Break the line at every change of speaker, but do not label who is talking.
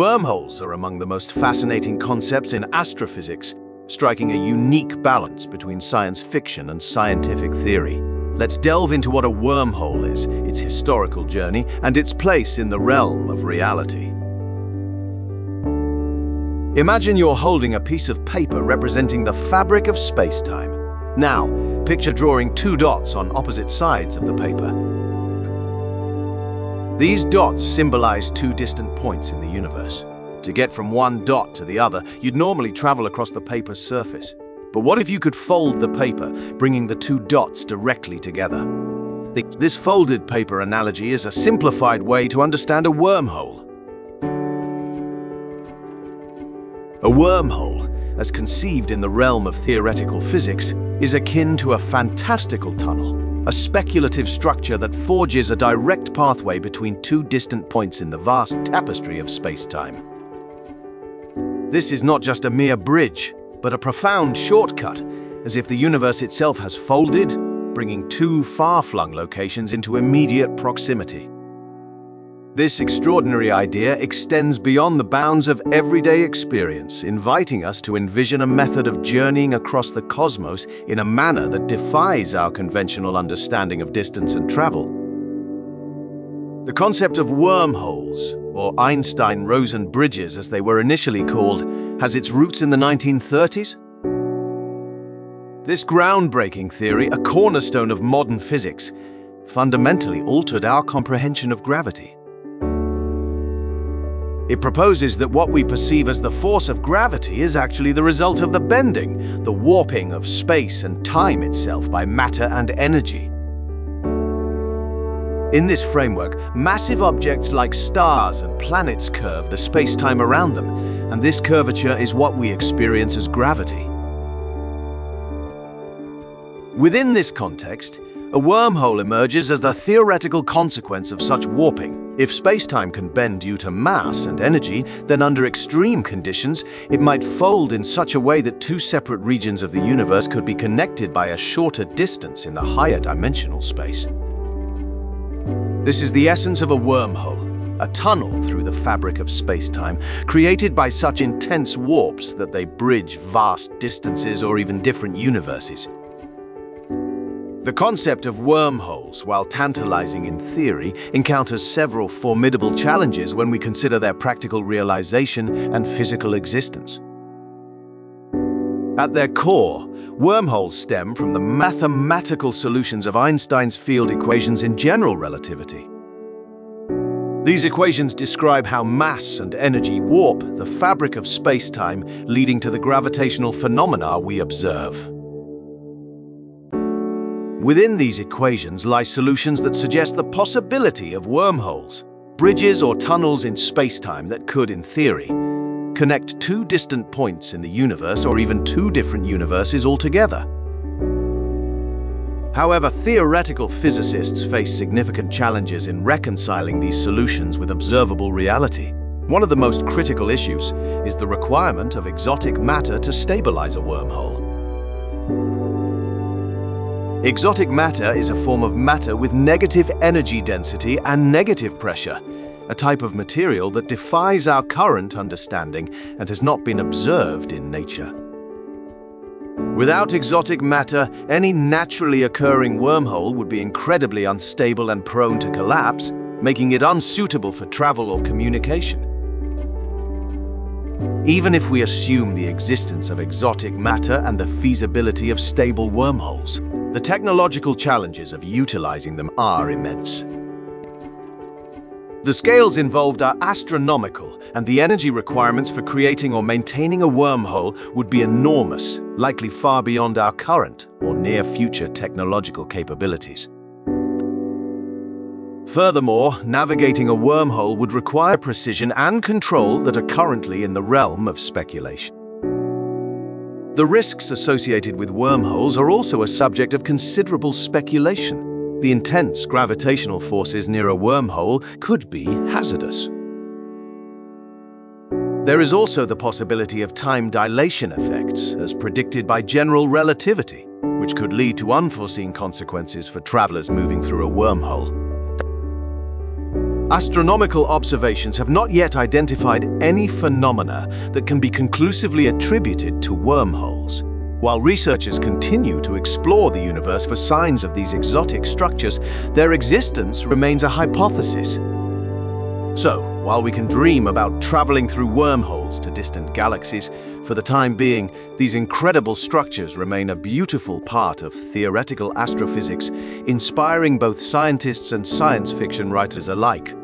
Wormholes are among the most fascinating concepts in astrophysics, striking a unique balance between science fiction and scientific theory. Let's delve into what a wormhole is, its historical journey, and its place in the realm of reality. Imagine you're holding a piece of paper representing the fabric of space-time. Now, picture drawing two dots on opposite sides of the paper. These dots symbolize two distant points in the universe. To get from one dot to the other, you'd normally travel across the paper's surface. But what if you could fold the paper, bringing the two dots directly together? This folded paper analogy is a simplified way to understand a wormhole. A wormhole, as conceived in the realm of theoretical physics, is akin to a fantastical tunnel, a speculative structure that forges a direct pathway between two distant points in the vast tapestry of space-time. This is not just a mere bridge, but a profound shortcut, as if the universe itself has folded, bringing two far-flung locations into immediate proximity. This extraordinary idea extends beyond the bounds of everyday experience, inviting us to envision a method of journeying across the cosmos in a manner that defies our conventional understanding of distance and travel. The concept of wormholes, or Einstein-Rosen bridges as they were initially called, has its roots in the 1930s. This groundbreaking theory, a cornerstone of modern physics, fundamentally altered our comprehension of gravity. It proposes that what we perceive as the force of gravity is actually the result of the bending, the warping of space and time itself by matter and energy. In this framework, massive objects like stars and planets curve the space-time around them, and this curvature is what we experience as gravity. Within this context, a wormhole emerges as the theoretical consequence of such warping. If spacetime can bend due to mass and energy, then under extreme conditions, it might fold in such a way that two separate regions of the universe could be connected by a shorter distance in the higher dimensional space. This is the essence of a wormhole, a tunnel through the fabric of spacetime, created by such intense warps that they bridge vast distances or even different universes. The concept of wormholes, while tantalizing in theory, encounters several formidable challenges when we consider their practical realization and physical existence. At their core, wormholes stem from the mathematical solutions of Einstein's field equations in general relativity. These equations describe how mass and energy warp the fabric of space-time, leading to the gravitational phenomena we observe. Within these equations lie solutions that suggest the possibility of wormholes, bridges or tunnels in spacetime that could, in theory, connect two distant points in the universe or even two different universes altogether. However, theoretical physicists face significant challenges in reconciling these solutions with observable reality. One of the most critical issues is the requirement of exotic matter to stabilize a wormhole. Exotic matter is a form of matter with negative energy density and negative pressure, a type of material that defies our current understanding and has not been observed in nature. Without exotic matter, any naturally occurring wormhole would be incredibly unstable and prone to collapse, making it unsuitable for travel or communication. Even if we assume the existence of exotic matter and the feasibility of stable wormholes, the technological challenges of utilizing them are immense. The scales involved are astronomical, and the energy requirements for creating or maintaining a wormhole would be enormous, likely far beyond our current or near-future technological capabilities. Furthermore, navigating a wormhole would require precision and control that are currently in the realm of speculation. The risks associated with wormholes are also a subject of considerable speculation. The intense gravitational forces near a wormhole could be hazardous. There is also the possibility of time dilation effects, as predicted by general relativity, which could lead to unforeseen consequences for travelers moving through a wormhole. Astronomical observations have not yet identified any phenomena that can be conclusively attributed to wormholes. While researchers continue to explore the universe for signs of these exotic structures, their existence remains a hypothesis. So, while we can dream about traveling through wormholes to distant galaxies, for the time being, these incredible structures remain a beautiful part of theoretical astrophysics, inspiring both scientists and science fiction writers alike.